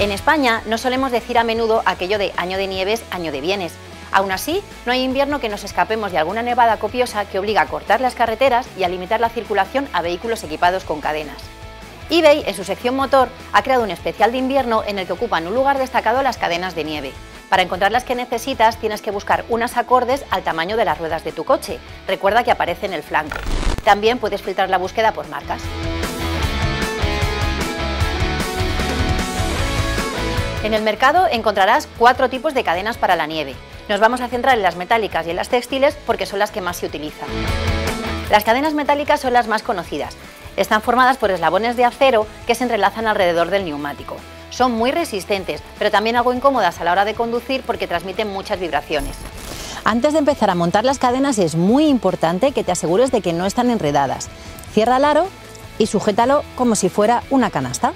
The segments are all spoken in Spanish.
En España no solemos decir a menudo aquello de año de nieves, año de bienes. Aún así, no hay invierno que nos escapemos de alguna nevada copiosa que obliga a cortar las carreteras y a limitar la circulación a vehículos equipados con cadenas. eBay, en su sección motor, ha creado un especial de invierno en el que ocupan un lugar destacado las cadenas de nieve. Para encontrar las que necesitas tienes que buscar unas acordes al tamaño de las ruedas de tu coche. Recuerda que aparece en el flanco. También puedes filtrar la búsqueda por marcas. En el mercado encontrarás cuatro tipos de cadenas para la nieve. Nos vamos a centrar en las metálicas y en las textiles porque son las que más se utilizan. Las cadenas metálicas son las más conocidas. Están formadas por eslabones de acero que se entrelazan alrededor del neumático. Son muy resistentes, pero también algo incómodas a la hora de conducir porque transmiten muchas vibraciones. Antes de empezar a montar las cadenas es muy importante que te asegures de que no están enredadas. Cierra el aro y sujétalo como si fuera una canasta.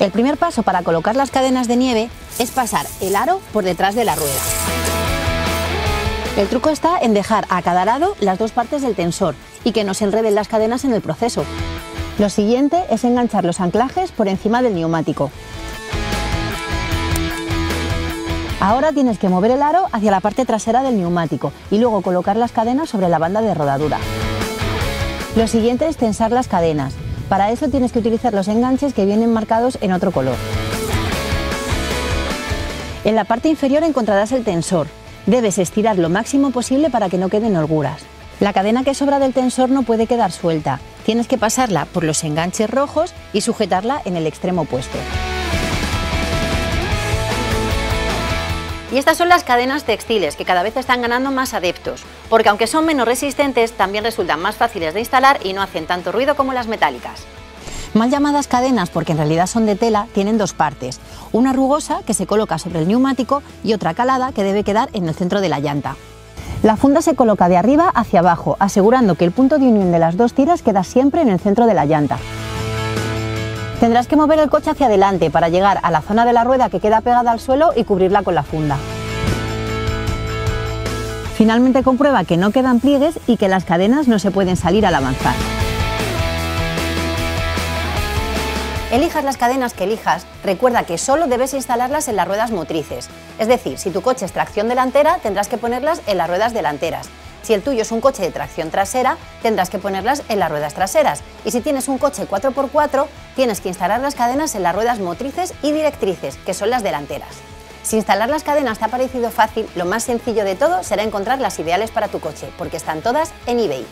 El primer paso para colocar las cadenas de nieve es pasar el aro por detrás de la rueda. El truco está en dejar a cada lado las dos partes del tensor y que no se enreden las cadenas en el proceso. Lo siguiente es enganchar los anclajes por encima del neumático. Ahora tienes que mover el aro hacia la parte trasera del neumático y luego colocar las cadenas sobre la banda de rodadura. Lo siguiente es tensar las cadenas. Para eso tienes que utilizar los enganches que vienen marcados en otro color. En la parte inferior encontrarás el tensor. Debes estirar lo máximo posible para que no queden holguras. La cadena que sobra del tensor no puede quedar suelta. Tienes que pasarla por los enganches rojos y sujetarla en el extremo opuesto. Y estas son las cadenas textiles, que cada vez están ganando más adeptos, porque aunque son menos resistentes, también resultan más fáciles de instalar y no hacen tanto ruido como las metálicas. Mal llamadas cadenas, porque en realidad son de tela, tienen dos partes. Una rugosa, que se coloca sobre el neumático, y otra calada, que debe quedar en el centro de la llanta. La funda se coloca de arriba hacia abajo, asegurando que el punto de unión de las dos tiras queda siempre en el centro de la llanta. Tendrás que mover el coche hacia adelante para llegar a la zona de la rueda que queda pegada al suelo y cubrirla con la funda. Finalmente comprueba que no quedan pliegues y que las cadenas no se pueden salir al avanzar. Elijas las cadenas que elijas, recuerda que solo debes instalarlas en las ruedas motrices. Es decir, si tu coche es tracción delantera, tendrás que ponerlas en las ruedas delanteras. Si el tuyo es un coche de tracción trasera, tendrás que ponerlas en las ruedas traseras. Y si tienes un coche 4x4, tienes que instalar las cadenas en las ruedas motrices y directrices, que son las delanteras. Si instalar las cadenas te ha parecido fácil, lo más sencillo de todo será encontrar las ideales para tu coche, porque están todas en eBay.